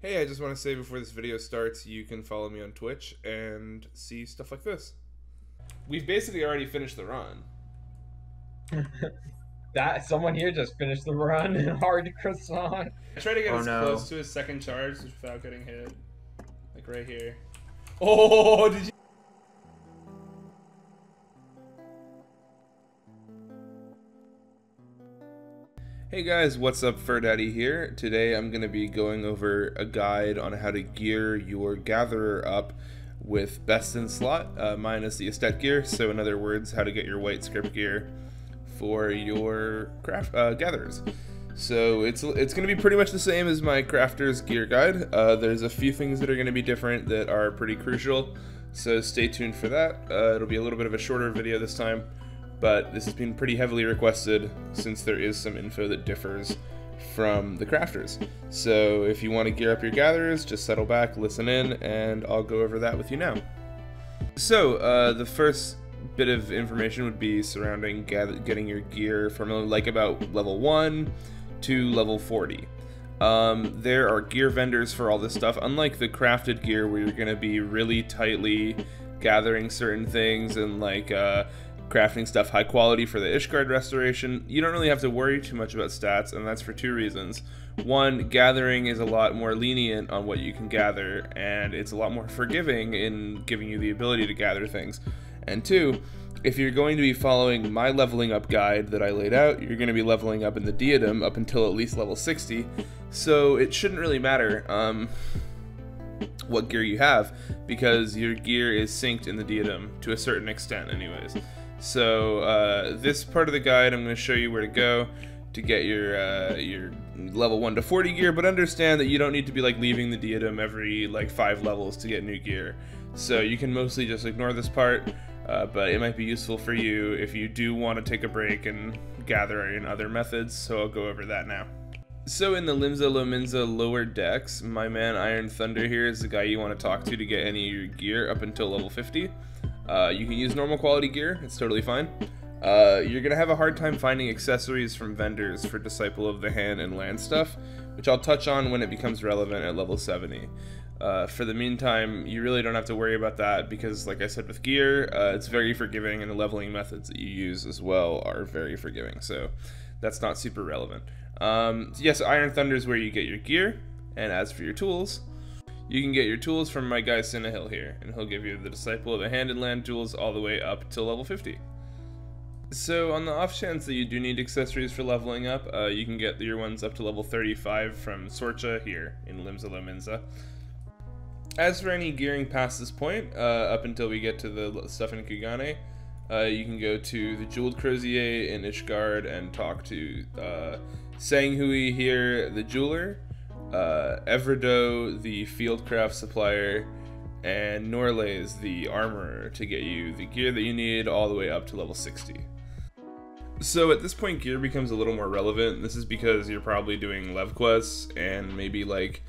Hey, I just want to say before this video starts, you can follow me on Twitch and see stuff like this. We've basically already finished the run. that someone here just finished the run in hard croissant. I try to get Oh, as no. close to his second charge without getting hit. Like right here. Oh, did you? Hey guys, what's up? Fur Daddy here. Today I'm going to be going over a guide on how to gear your gatherer up with best in slot uh, minus the Aesthete gear. So in other words, how to get your white scrip gear for your craft uh, gatherers. So it's it's going to be pretty much the same as my crafter's gear guide. Uh, there's a few things that are going to be different that are pretty crucial. So stay tuned for that. Uh, it'll be a little bit of a shorter video this time, but this has been pretty heavily requested since there is some info that differs from the crafters. So if you want to gear up your gatherers, just settle back, listen in, and I'll go over that with you now. So uh, the first bit of information would be surrounding gather- getting your gear from like about level 1 to level 40. Um, there are gear vendors for all this stuff, unlike the crafted gear where you're going to be really tightly gathering certain things and like uh, crafting stuff high quality for the Ishgard restoration. You don't really have to worry too much about stats, and that's for two reasons. One, gathering is a lot more lenient on what you can gather, and it's a lot more forgiving in giving you the ability to gather things. And two, if you're going to be following my leveling up guide that I laid out, you're going to be leveling up in the diadem up until at least level 60. So it shouldn't really matter um, what gear you have because your gear is synced in the diadem to a certain extent, anyways. So uh, this part of the guide, I'm going to show you where to go to get your uh, your level 1 to 40 gear, but understand that you don't need to be like leaving the diadem every like 5 levels to get new gear. So you can mostly just ignore this part. Uh, but it might be useful for you if you do want to take a break and gather in other methods, so I'll go over that now. So in the Limsa Lominsa lower decks, my man Iron Thunder here is the guy you want to talk to to get any of your gear up until level 50. Uh, you can use normal quality gear, it's totally fine. Uh, you're to have a hard time finding accessories from vendors for Disciple of the Hand and land stuff, which I'll touch on when it becomes relevant at level 70. Uh, for the meantime, you really don't have to worry about that because, like I said with gear, uh, it's very forgiving, and the leveling methods that you use as well are very forgiving. So that's not super relevant. Um, yes, Iron Thunder is where you get your gear, and as for your tools, you can get your tools from my guy Syneyhil here, and he'll give you the Disciple of the Hand and Land tools all the way up to level 50. So on the off chance that you do need accessories for leveling up, uh, you can get your ones up to level 35 from Sorcha here in Limsa Lominsa. As for any gearing past this point, uh, up until we get to the stuff in Kugane, uh, you can go to the Jeweled Crozier in Ishgard and talk to uh, Sanghui here, the jeweler, uh, Evredo, the fieldcraft supplier, and Norlays, the armorer, to get you the gear that you need all the way up to level 60. So at this point, gear becomes a little more relevant. This is because you're probably doing lev quests and maybe like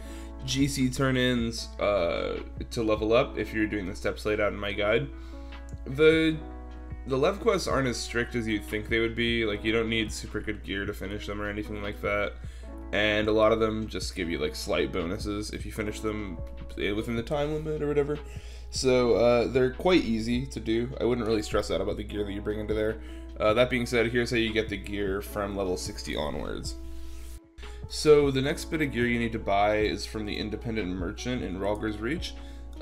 GC turn-ins uh, to level up if you're doing the steps laid out in my guide. The the lev quests aren't as strict as you'd think they would be. Like you don't need super good gear to finish them or anything like that. And a lot of them just give you like slight bonuses if you finish them within the time limit or whatever. So uh, they're quite easy to do. I wouldn't really stress out about the gear that you bring into there. Uh, that being said, here's how you get the gear from level 60 onwards. So the next bit of gear you need to buy is from the independent merchant in Rhalgr's Reach.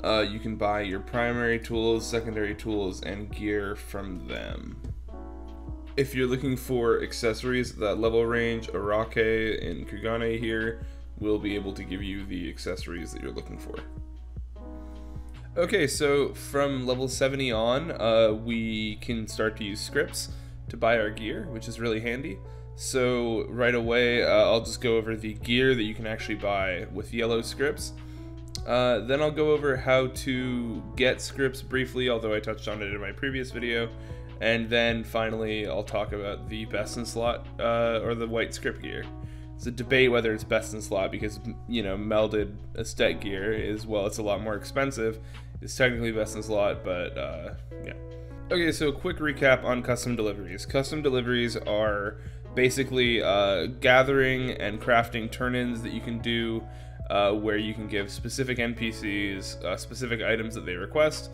Uh, you can buy your primary tools, secondary tools, and gear from them. If you're looking for accessories that level range, Arake and Kugane here will be able to give you the accessories that you're looking for. Okay, so from level 70 on, uh, we can start to use scrips to buy our gear, which is really handy. So right away, uh, I'll just go over the gear that you can actually buy with yellow scrips. Uh, then I'll go over how to get scrips briefly, although I touched on it in my previous video. And then finally, I'll talk about the best in slot uh, or the white scrip gear. It's a debate whether it's best in slot because, you know, melded Aesthete gear is, well, it's a lot more expensive. It's technically best in slot, but uh, yeah. Okay, so a quick recap on custom deliveries. Custom deliveries are basically uh, gathering and crafting turn-ins that you can do uh, where you can give specific NPCs uh, specific items that they request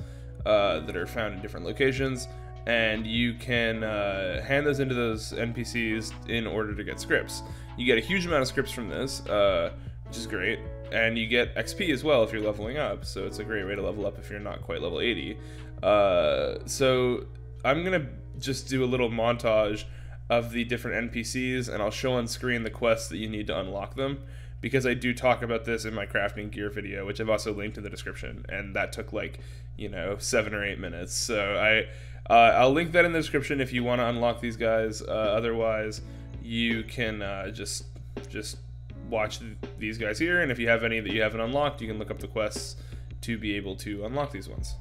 uh, that are found in different locations, and you can uh, hand those into those NPCs in order to get scrips. You get a huge amount of scrips from this, uh, which is great, and you get XP as well if you're leveling up. So it's a great way to level up if you're not quite level 80. Uh, so I'm gonna just do a little montage of the different NPCs, and I'll show on screen the quests that you need to unlock them because I do talk about this in my crafting gear video, which I've also linked in the description, and that took like you know seven or eight minutes. So I uh, I'll link that in the description if you want to unlock these guys. Uh, otherwise, you can uh, just just watch th- these guys here, and if you have any that you haven't unlocked, you can look up the quests to be able to unlock these ones.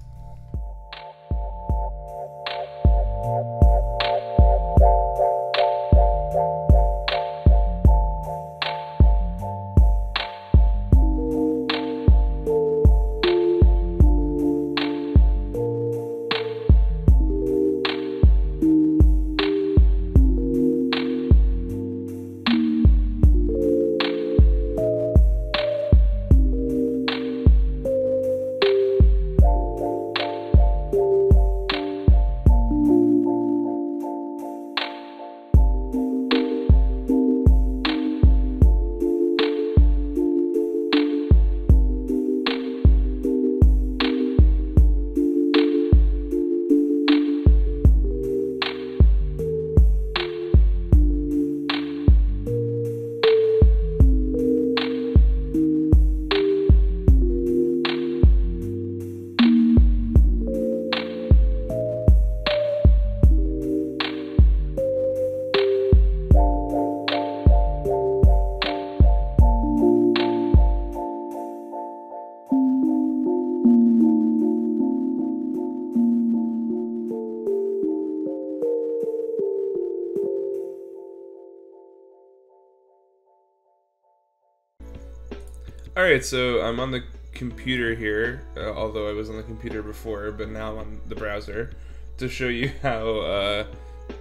All right, so I'm on the computer here, uh, although I was on the computer before, but now I'm on the browser to show you how uh,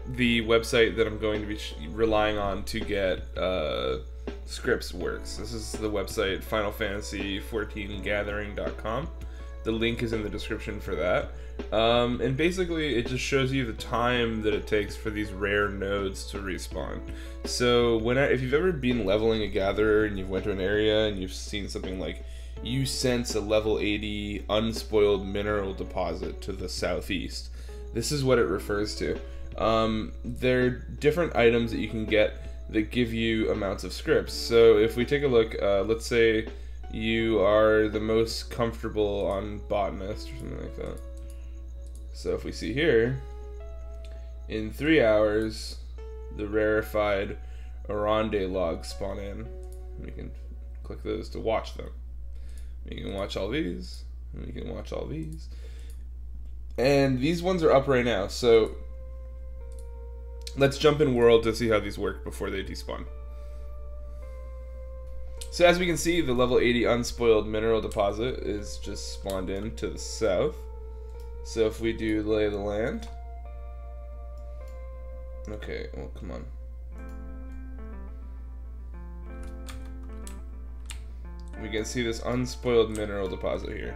the website that I'm going to be relying on to get uh, scrips works. This is the website FinalFantasy14Gathering.com. The link is in the description for that. Um, and basically, it just shows you the time that it takes for these rare nodes to respawn. So, when I, if you've ever been leveling a gatherer and you've went to an area and you've seen something like you sense a level 80 unspoiled mineral deposit to the southeast, this is what it refers to. Um, there are different items that you can get that give you amounts of scrips. So, if we take a look, uh, let's say you are the most comfortable on botanist or something like that. So if we see here, in three hours, the rarefied Aronde logs spawn in. We can click those to watch them. We can watch all these. We can watch all these. And these ones are up right now. So let's jump in world to see how these work before they despawn. So as we can see, the level 80 unspoiled mineral deposit is just spawned in to the south. So if we do lay the land. Okay, well, come on. We can see this unspoiled mineral deposit here.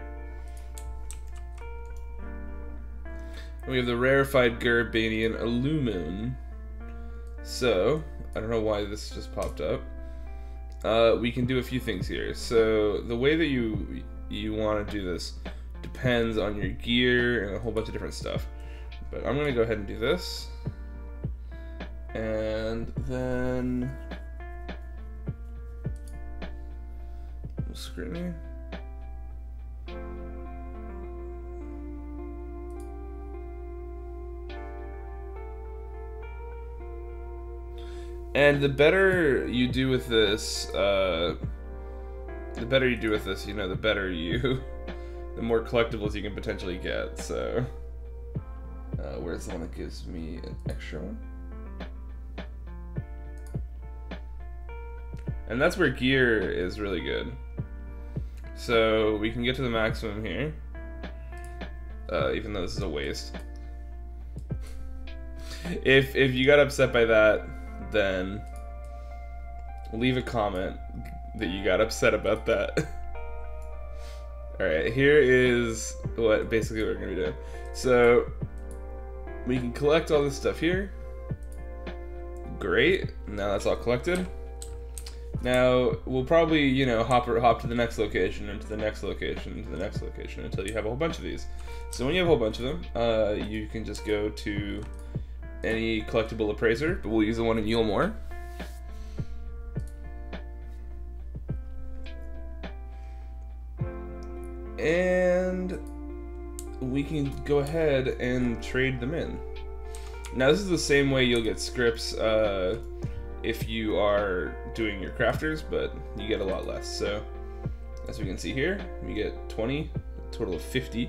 we have the rarefied Gyr Abanian aluminum. So, I don't know why this just popped up uh, we can do a few things here. So the way that you you want to do this depends on your gear and a whole bunch of different stuff. But I'm gonna go ahead and do this, and then scrutiny. And the better you do with this, uh, the better you do with this, you know, the better you, the more collectibles you can potentially get. So, uh, where's the one that gives me an extra one? And that's where gear is really good. So we can get to the maximum here, uh, even though this is a waste. if if you got upset by that, then leave a comment. that you got upset about that. Alright, here is what basically we're to be doing. So, we can collect all this stuff here. Great. Now that's all collected. Now, we'll probably, you know, hop, or hop to the next location, and to the next location, and to the next location, until you have a whole bunch of these. So when you have a whole bunch of them, uh, you can just go to any collectible appraiser, but we'll use the one in Eulmore. And we can go ahead and trade them in. Now this is the same way you'll get scrips uh, if you are doing your crafters, but you get a lot less. So as we can see here, we get 20, a total of 50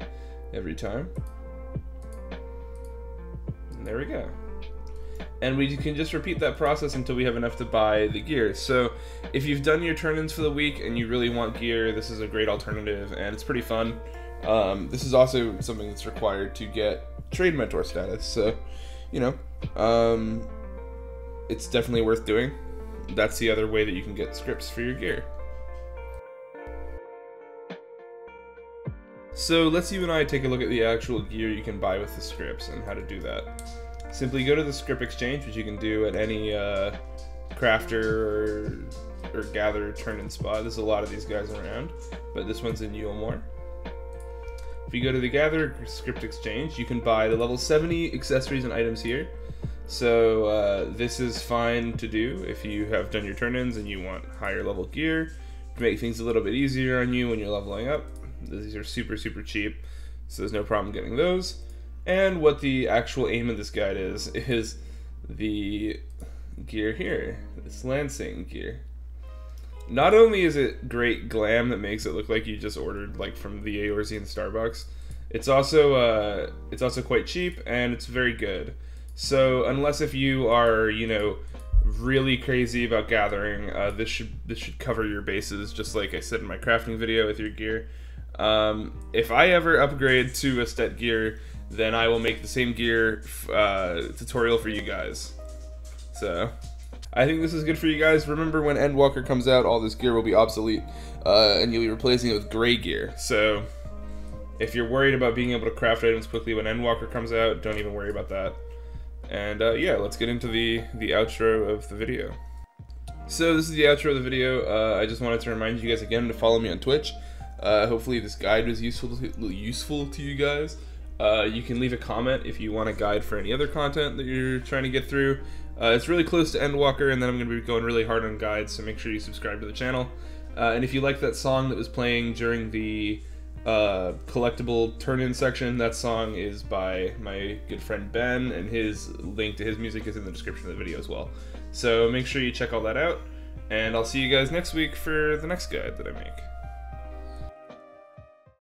every time. There we go. And we can just repeat that process until we have enough to buy the gear. So if you've done your turn-ins for the week and you really want gear, this is a great alternative and it's pretty fun. Um, this is also something that's required to get trade mentor status. So, you know, um, it's definitely worth doing. That's the other way that you can get scrips for your gear. So let's you and I take a look at the actual gear you can buy with the scrips and how to do that. Simply go to the scrip exchange, which you can do at any uh, crafter or, or gather turn-in spot. There's a lot of these guys around, but this one's in Eulmore. If you go to the Gather Scrip Exchange, you can buy the level 70 accessories and items here. So uh, this is fine to do if you have done your turn-ins and you want higher level gear to make things a little bit easier on you when you're leveling up. These are super, super cheap, so there's no problem getting those. And what the actual aim of this guide is, is the gear here, this Landking gear. Not only is it great glam that makes it look like you just ordered like from the Eorzean Starbucks, it's also uh, it's also quite cheap and it's very good. So unless if you are you know really crazy about gathering, uh, this should this should cover your bases. Just like I said in my crafting video with your gear. Um, if I ever upgrade to a Aesthete gear, then I will make the same gear uh, tutorial for you guys. So. I think this is good for you guys. Remember, when Endwalker comes out, all this gear will be obsolete, uh, and you'll be replacing it with gray gear. So, if you're worried about being able to craft items quickly when Endwalker comes out, don't even worry about that. And uh, yeah, let's get into the, the outro of the video. So this is the outro of the video. Uh, I just wanted to remind you guys again to follow me on Twitch. Uh, hopefully this guide was useful to, useful to you guys. Uh, you can leave a comment if you want a guide for any other content that you're trying to get through. Uh, it's really close to Endwalker, and then I'm going to be going really hard on guides, so make sure you subscribe to the channel. Uh, and if you like that song that was playing during the uh, collectible turn-in section, that song is by my good friend Ben, and his link to his music is in the description of the video as well. So make sure you check all that out, and I'll see you guys next week for the next guide that I make.